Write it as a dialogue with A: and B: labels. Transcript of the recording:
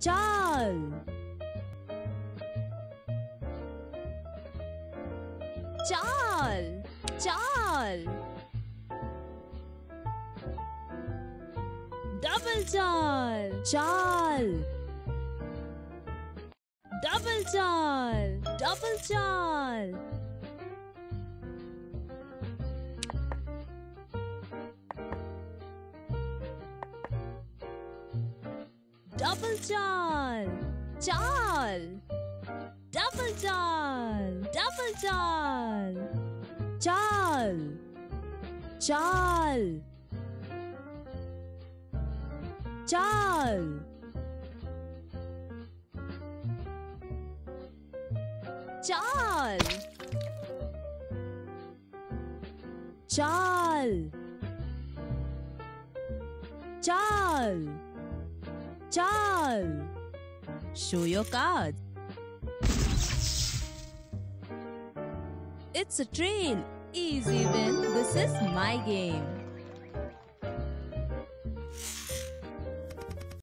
A: চাল চাল চাল ডাবল চাল চাল ডাবল চাল ডাবল চাল double doll, doll, double doll, double doll, doll, doll, doll. Chal Chal Chal चाल show your card. it's a trail easy win. This is my game